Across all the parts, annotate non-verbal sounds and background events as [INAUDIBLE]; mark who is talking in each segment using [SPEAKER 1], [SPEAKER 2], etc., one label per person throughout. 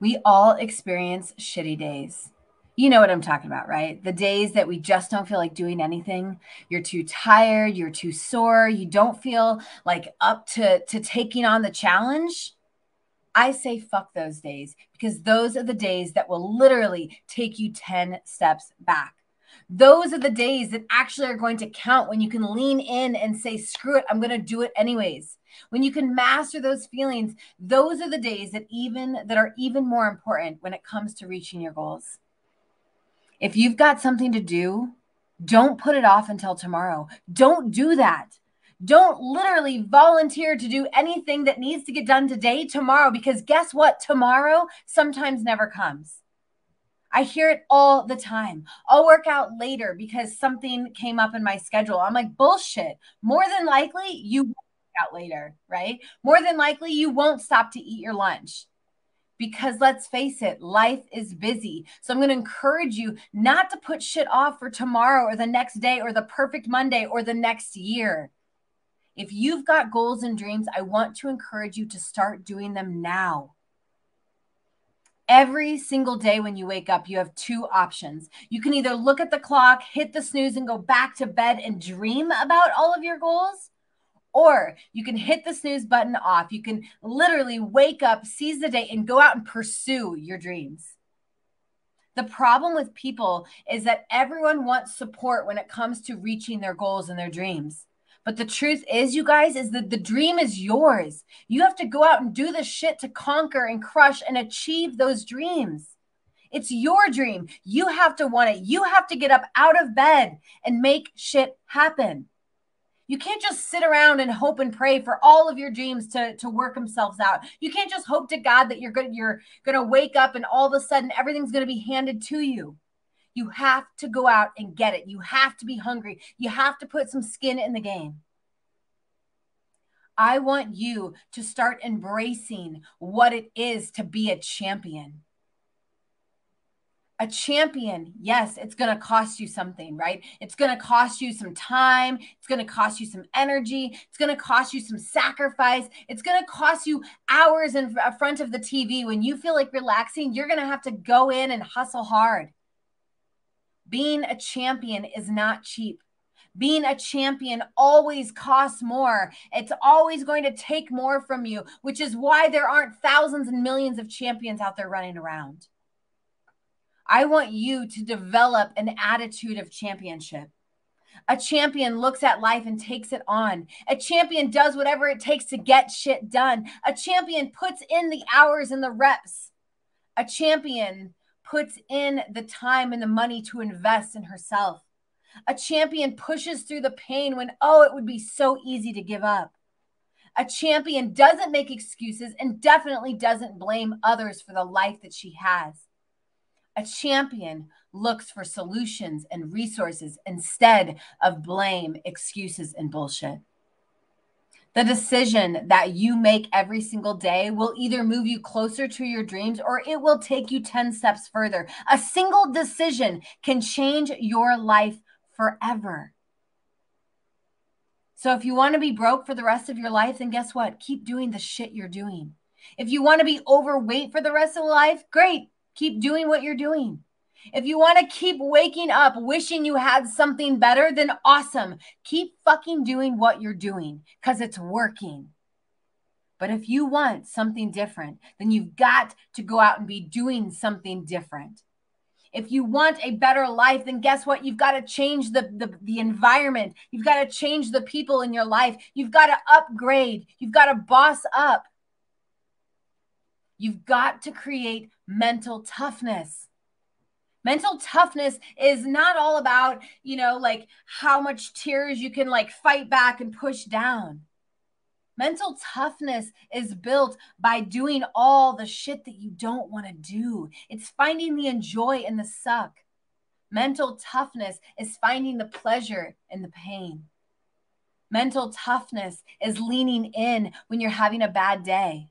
[SPEAKER 1] We all experience shitty days. You know what I'm talking about, right? The days that we just don't feel like doing anything. You're too tired, you're too sore, you don't feel like up to to taking on the challenge. I say fuck those days because those are the days that will literally take you 10 steps back. Those are the days that actually are going to count when you can lean in and say, screw it, I'm going to do it anyways. When you can master those feelings, those are the days that even that are even more important when it comes to reaching your goals. If you've got something to do, don't put it off until tomorrow. Don't do that. Don't literally volunteer to do anything that needs to get done today, tomorrow, because guess what? Tomorrow sometimes never comes. I hear it all the time. I'll work out later because something came up in my schedule. I'm like, bullshit. More than likely, you will out later, right? More than likely, you won't stop to eat your lunch because let's face it, life is busy. So I'm going to encourage you not to put shit off for tomorrow or the next day or the perfect Monday or the next year. If you've got goals and dreams, I want to encourage you to start doing them now. Every single day when you wake up, you have two options. You can either look at the clock, hit the snooze, and go back to bed and dream about all of your goals, or you can hit the snooze button off. You can literally wake up, seize the day, and go out and pursue your dreams. The problem with people is that everyone wants support when it comes to reaching their goals and their dreams. But the truth is, you guys, is that the dream is yours. You have to go out and do the shit to conquer and crush and achieve those dreams. It's your dream. You have to want it. You have to get up out of bed and make shit happen. You can't just sit around and hope and pray for all of your dreams to, to work themselves out. You can't just hope to God that you're good, you're gonna wake up and all of a sudden everything's gonna be handed to you. You have to go out and get it. You have to be hungry. You have to put some skin in the game. I want you to start embracing what it is to be a champion. A champion, yes, it's going to cost you something, right? It's going to cost you some time. It's going to cost you some energy. It's going to cost you some sacrifice. It's going to cost you hours in front of the TV. When you feel like relaxing, you're going to have to go in and hustle hard. Being a champion is not cheap. Being a champion always costs more. It's always going to take more from you, which is why there aren't thousands and millions of champions out there running around. I want you to develop an attitude of championship. A champion looks at life and takes it on. A champion does whatever it takes to get shit done. A champion puts in the hours and the reps. A champion puts in the time and the money to invest in herself. A champion pushes through the pain when, oh, it would be so easy to give up. A champion doesn't make excuses and definitely doesn't blame others for the life that she has. A champion looks for solutions and resources instead of blame, excuses, and bullshit. The decision that you make every single day will either move you closer to your dreams or it will take you 10 steps further. A single decision can change your life forever. So if you want to be broke for the rest of your life, then guess what? Keep doing the shit you're doing. If you want to be overweight for the rest of life, great. Keep doing what you're doing. If you want to keep waking up wishing you had something better, then awesome. Keep fucking doing what you're doing because it's working. But if you want something different, then you've got to go out and be doing something different. If you want a better life, then guess what? You've got to change the, the, the environment. You've got to change the people in your life. You've got to upgrade. You've got to boss up. You've got to create mental toughness. Mental toughness is not all about, you know, like how much tears you can like fight back and push down. Mental toughness is built by doing all the shit that you don't want to do. It's finding the enjoy in the suck. Mental toughness is finding the pleasure in the pain. Mental toughness is leaning in when you're having a bad day.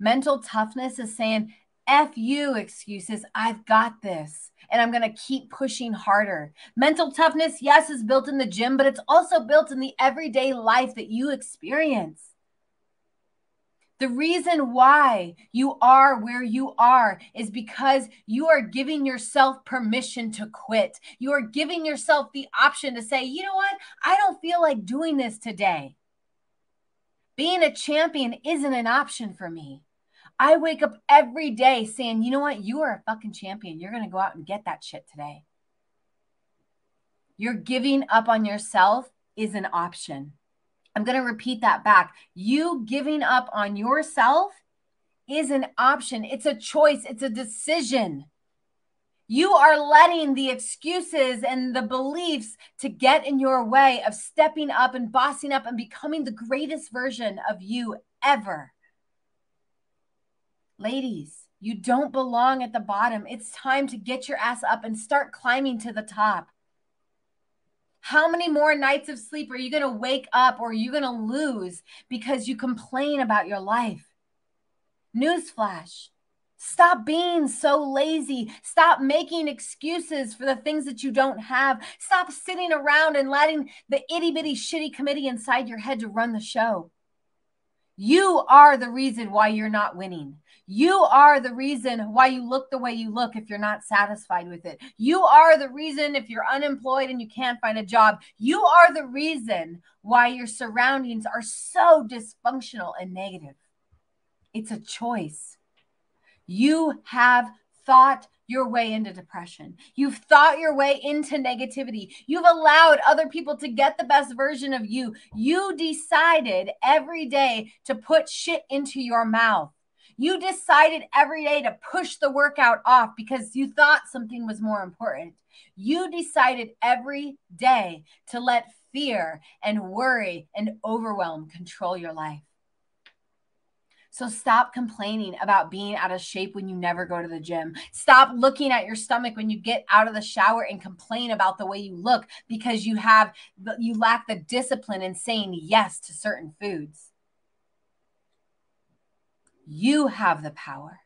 [SPEAKER 1] Mental toughness is saying, F you excuses, I've got this and I'm going to keep pushing harder. Mental toughness, yes, is built in the gym, but it's also built in the everyday life that you experience. The reason why you are where you are is because you are giving yourself permission to quit. You are giving yourself the option to say, you know what? I don't feel like doing this today. Being a champion isn't an option for me. I wake up every day saying, you know what? You are a fucking champion. You're going to go out and get that shit today. You're giving up on yourself is an option. I'm going to repeat that back. You giving up on yourself is an option, it's a choice, it's a decision. You are letting the excuses and the beliefs to get in your way of stepping up and bossing up and becoming the greatest version of you ever. Ladies, you don't belong at the bottom. It's time to get your ass up and start climbing to the top. How many more nights of sleep are you going to wake up or are you going to lose because you complain about your life? Newsflash. Stop being so lazy. Stop making excuses for the things that you don't have. Stop sitting around and letting the itty bitty shitty committee inside your head to run the show. You are the reason why you're not winning. You are the reason why you look the way you look if you're not satisfied with it. You are the reason if you're unemployed and you can't find a job. You are the reason why your surroundings are so dysfunctional and negative. It's a choice. You have thought your way into depression. You've thought your way into negativity. You've allowed other people to get the best version of you. You decided every day to put shit into your mouth. You decided every day to push the workout off because you thought something was more important. You decided every day to let fear and worry and overwhelm control your life. So stop complaining about being out of shape when you never go to the gym. Stop looking at your stomach when you get out of the shower and complain about the way you look because you have you lack the discipline in saying yes to certain foods. You have the power.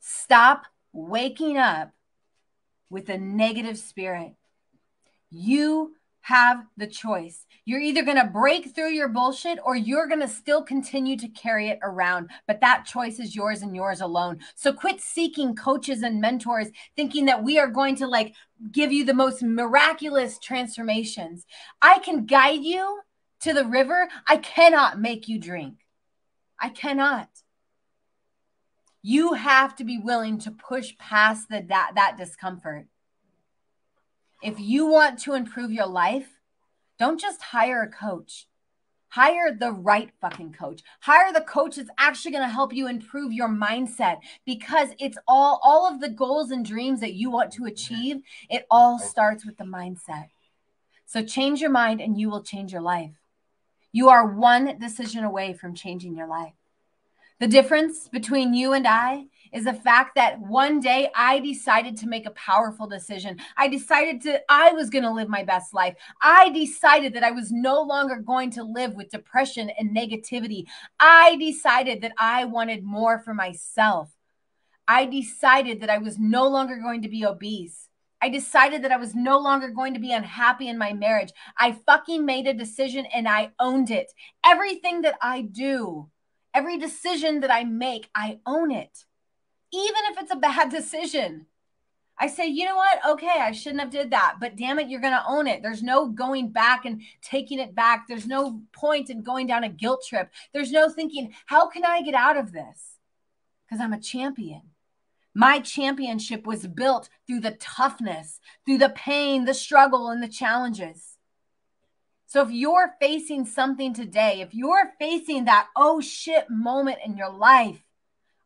[SPEAKER 1] Stop waking up with a negative spirit. You have the choice. You're either going to break through your bullshit or you're going to still continue to carry it around. But that choice is yours and yours alone. So quit seeking coaches and mentors thinking that we are going to like give you the most miraculous transformations. I can guide you to the river. I cannot make you drink. I cannot. You have to be willing to push past the, that, that discomfort. If you want to improve your life, don't just hire a coach. Hire the right fucking coach. Hire the coach that's actually going to help you improve your mindset because it's all all of the goals and dreams that you want to achieve, it all starts with the mindset. So change your mind and you will change your life. You are one decision away from changing your life. The difference between you and I is the fact that one day I decided to make a powerful decision. I decided to, I was going to live my best life. I decided that I was no longer going to live with depression and negativity. I decided that I wanted more for myself. I decided that I was no longer going to be obese. I decided that I was no longer going to be unhappy in my marriage. I fucking made a decision and I owned it. Everything that I do, every decision that I make, I own it even if it's a bad [LAUGHS] decision. I say, you know what? Okay, I shouldn't have did that, but damn it, you're going to own it. There's no going back and taking it back. There's no point in going down a guilt trip. There's no thinking, how can I get out of this? Because I'm a champion. My championship was built through the toughness, through the pain, the struggle, and the challenges. So if you're facing something today, if you're facing that oh shit moment in your life,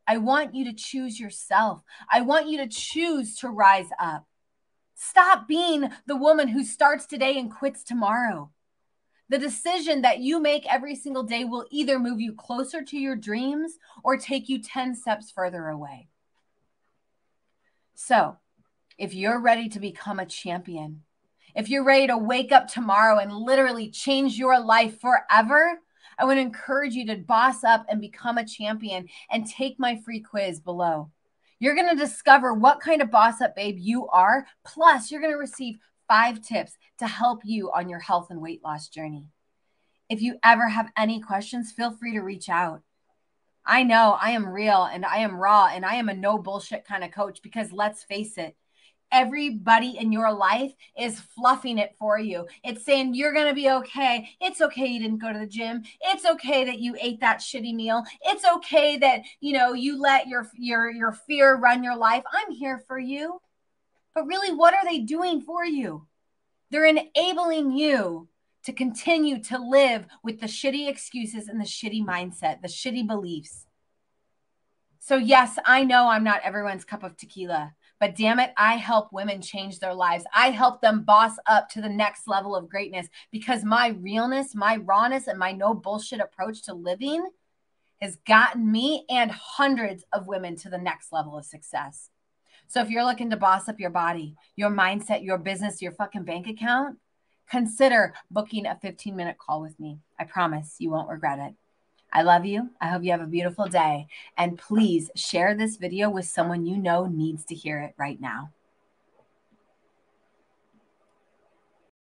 [SPEAKER 1] I want you to choose yourself. I want you to choose to rise up. Stop being the woman who starts today and quits tomorrow. The decision that you make every single day will either move you closer to your dreams or take you 10 steps further away. So, if you're ready to become a champion, if you're ready to wake up tomorrow and literally change your life forever, I want to encourage you to boss up and become a champion and take my free quiz below. You're going to discover what kind of boss up babe you are. Plus, you're going to receive five tips to help you on your health and weight loss journey. If you ever have any questions, feel free to reach out. I know I am real and I am raw and I am a no bullshit kind of coach because let's face it, everybody in your life is fluffing it for you. It's saying you're going to be okay. It's okay you didn't go to the gym. It's okay that you ate that shitty meal. It's okay that, you know, you let your your your fear run your life. I'm here for you. But really what are they doing for you? They're enabling you to continue to live with the shitty excuses and the shitty mindset, the shitty beliefs. So, yes, I know I'm not everyone's cup of tequila, but damn it, I help women change their lives. I help them boss up to the next level of greatness because my realness, my rawness, and my no bullshit approach to living has gotten me and hundreds of women to the next level of success. So, if you're looking to boss up your body, your mindset, your business, your fucking bank account, consider booking a 15 minute call with me. I promise you won't regret it. I love you. I hope you have a beautiful day. And please share this video with someone you know needs to hear it right now.